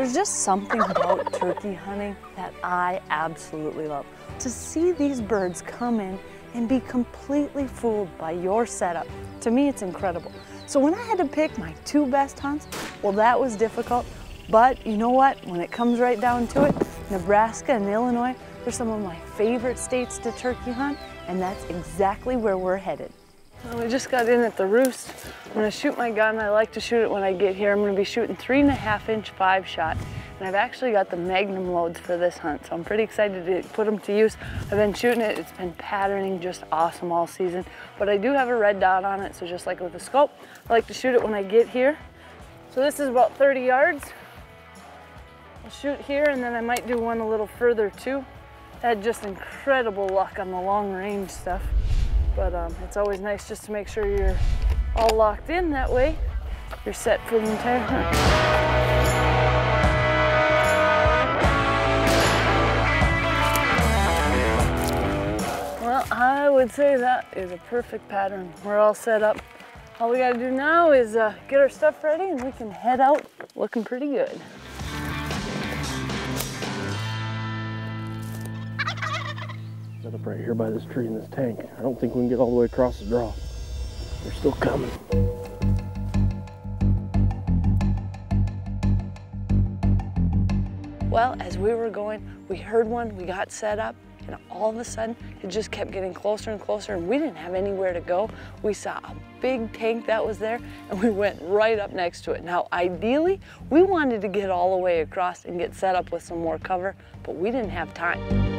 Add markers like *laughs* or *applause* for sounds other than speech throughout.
There's just something about turkey hunting that I absolutely love. To see these birds come in and be completely fooled by your setup, to me it's incredible. So when I had to pick my two best hunts, well that was difficult, but you know what, when it comes right down to it, Nebraska and Illinois, they're some of my favorite states to turkey hunt, and that's exactly where we're headed. Well, we just got in at the roost. I'm gonna shoot my gun, I like to shoot it when I get here. I'm gonna be shooting three and a half inch five shot. And I've actually got the Magnum loads for this hunt, so I'm pretty excited to put them to use. I've been shooting it, it's been patterning just awesome all season. But I do have a red dot on it, so just like with the scope, I like to shoot it when I get here. So this is about 30 yards. I'll shoot here and then I might do one a little further too I had just incredible luck on the long range stuff. But um, it's always nice just to make sure you're all locked in. That way you're set for the entire hunt. Well, I would say that is a perfect pattern. We're all set up. All we gotta do now is uh, get our stuff ready and we can head out looking pretty good. Set up right here by this tree in this tank. I don't think we can get all the way across the draw. They're still coming. Well, as we were going, we heard one, we got set up, and all of a sudden, it just kept getting closer and closer, and we didn't have anywhere to go. We saw a big tank that was there, and we went right up next to it. Now, ideally, we wanted to get all the way across and get set up with some more cover, but we didn't have time.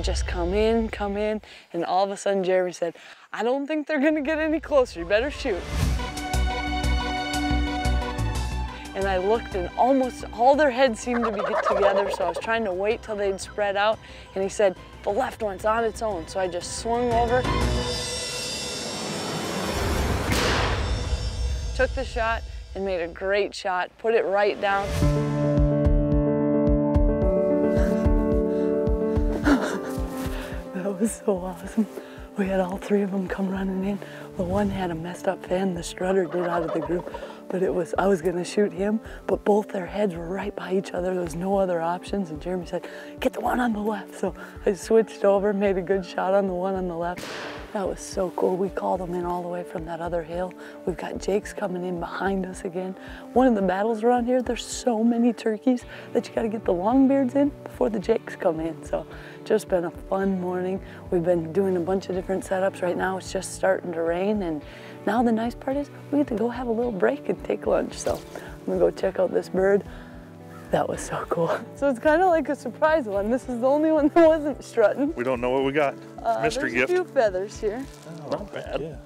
They just come in, come in, and all of a sudden Jeremy said, I don't think they're gonna get any closer, you better shoot. And I looked and almost all their heads seemed to be together, so I was trying to wait till they'd spread out. And he said, the left one's on its own. So I just swung over, took the shot and made a great shot, put it right down. Was so awesome. We had all three of them come running in. The one had a messed up fan, the strutter did out of the group, but it was, I was gonna shoot him, but both their heads were right by each other. There was no other options, and Jeremy said, get the one on the left. So I switched over, made a good shot on the one on the left. That was so cool. We called them in all the way from that other hill. We've got Jake's coming in behind us again. One of the battles around here, there's so many turkeys that you gotta get the longbeards in before the Jakes come in. So just been a fun morning. We've been doing a bunch of different setups. Right now it's just starting to rain and now the nice part is we get to go have a little break and take lunch. So I'm gonna go check out this bird. That was so cool. So it's kind of like a surprise one. This is the only one that wasn't strutting. We don't know what we got. Uh, Mystery there's gift. a few feathers here. Oh, Not bad. Yeah.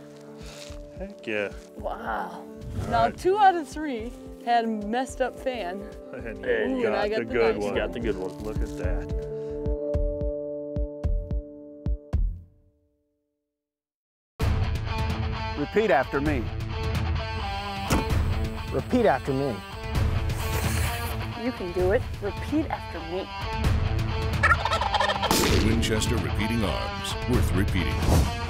Heck yeah. Wow. All now right. two out of three had a messed up fan. And There you you got, I got the the good nice one. You got the good one. Look at that. Repeat after me. Repeat after me. You can do it. Repeat after me. Winchester Repeating Arms. Worth repeating.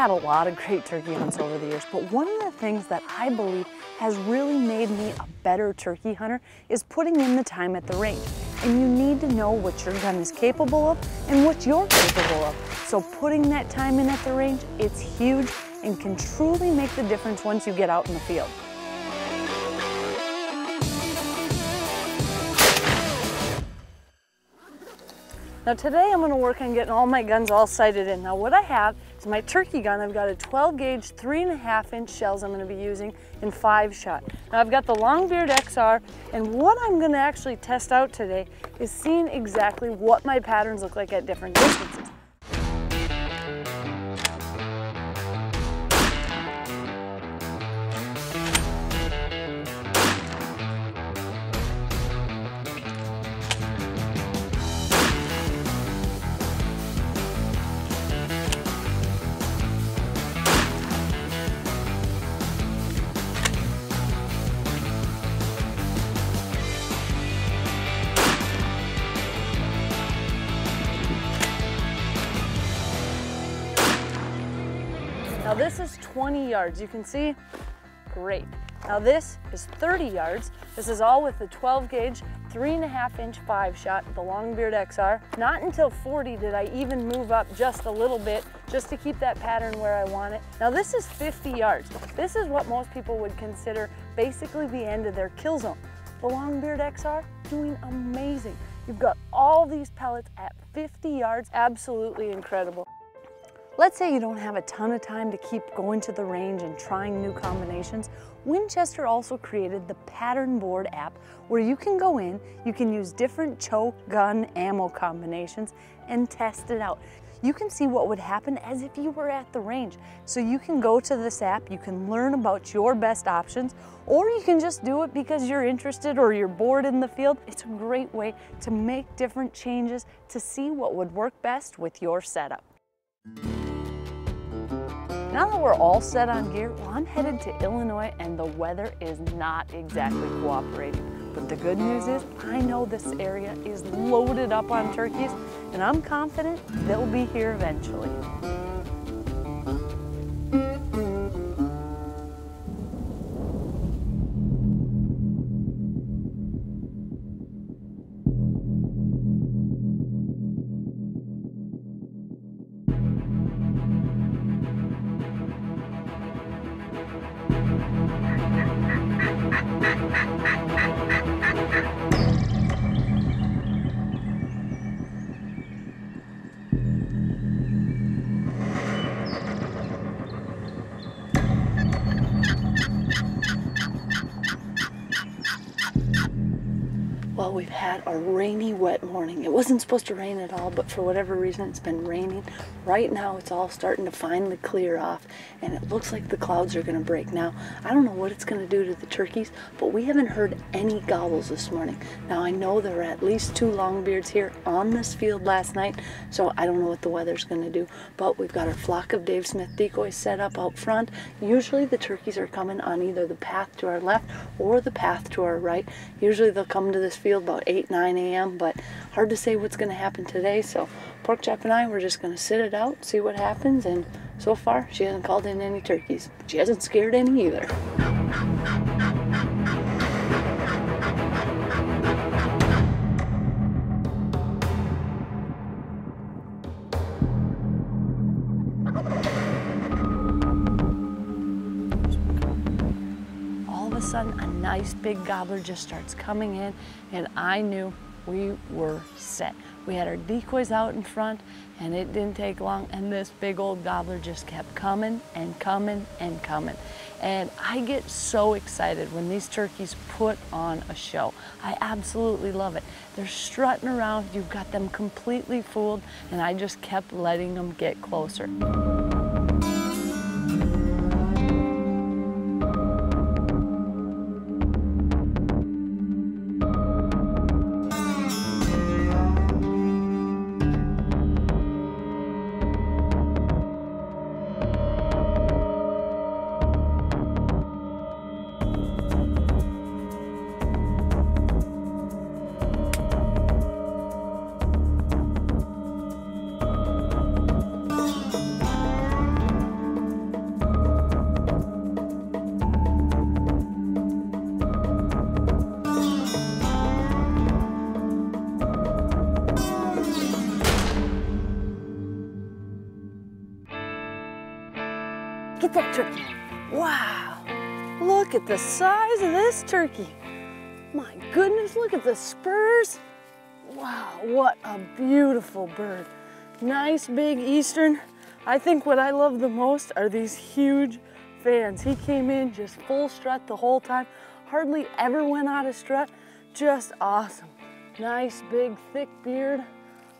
Had a lot of great turkey hunts over the years, but one of the things that I believe has really made me a better turkey hunter is putting in the time at the range. And you need to know what your gun is capable of and what you're capable of. So putting that time in at the range, it's huge and can truly make the difference once you get out in the field. Now today I'm gonna work on getting all my guns all sighted in. Now what I have is my turkey gun, I've got a 12 gauge, three and a half inch shells I'm gonna be using in five shot. Now I've got the Longbeard XR, and what I'm gonna actually test out today is seeing exactly what my patterns look like at different distances. Now this is 20 yards. You can see, great. Now this is 30 yards. This is all with the 12 gauge, three and a half inch five shot, the Longbeard XR. Not until 40 did I even move up just a little bit, just to keep that pattern where I want it. Now this is 50 yards. This is what most people would consider basically the end of their kill zone. The Longbeard XR doing amazing. You've got all these pellets at 50 yards, absolutely incredible. Let's say you don't have a ton of time to keep going to the range and trying new combinations. Winchester also created the Pattern Board app where you can go in, you can use different choke, gun, ammo combinations and test it out. You can see what would happen as if you were at the range. So you can go to this app, you can learn about your best options, or you can just do it because you're interested or you're bored in the field. It's a great way to make different changes to see what would work best with your setup. Now that we're all set on gear, well, I'm headed to Illinois and the weather is not exactly cooperating. But the good news is I know this area is loaded up on turkeys and I'm confident they'll be here eventually. Well, we've had a rainy, wet morning. It wasn't supposed to rain at all, but for whatever reason, it's been raining. Right now, it's all starting to finally clear off, and it looks like the clouds are going to break. Now, I don't know what it's going to do to the turkeys, but we haven't heard any gobbles this morning. Now, I know there were at least two longbeards here on this field last night, so I don't know what the weather's going to do, but we've got our flock of Dave Smith decoys set up out front. Usually, the turkeys are coming on either the path to our left or the path to our right. Usually, they'll come to this field about 8 9 a.m but hard to say what's going to happen today so pork chop and i we're just going to sit it out see what happens and so far she hasn't called in any turkeys. She hasn't scared any either a sudden a nice big gobbler just starts coming in and I knew we were set. We had our decoys out in front and it didn't take long and this big old gobbler just kept coming and coming and coming. And I get so excited when these turkeys put on a show. I absolutely love it. They're strutting around, you've got them completely fooled and I just kept letting them get closer. Turkey. Wow. Look at the size of this turkey. My goodness, look at the spurs. Wow, what a beautiful bird. Nice big eastern. I think what I love the most are these huge fans. He came in just full strut the whole time, hardly ever went out of strut, just awesome. Nice, big, thick beard,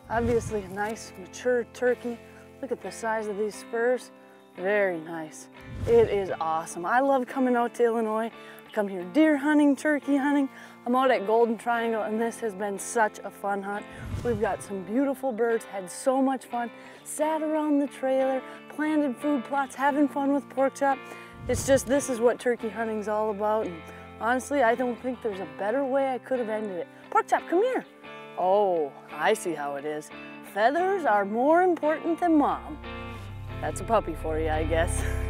obviously a nice, mature turkey. Look at the size of these spurs, very nice. It is awesome. I love coming out to Illinois. I come here deer hunting, turkey hunting. I'm out at Golden Triangle and this has been such a fun hunt. We've got some beautiful birds, had so much fun, sat around the trailer, planted food plots, having fun with pork chop. It's just, this is what turkey hunting's all about. And honestly, I don't think there's a better way I could have ended it. Pork chop, come here. Oh, I see how it is. Feathers are more important than mom. That's a puppy for you, I guess. *laughs*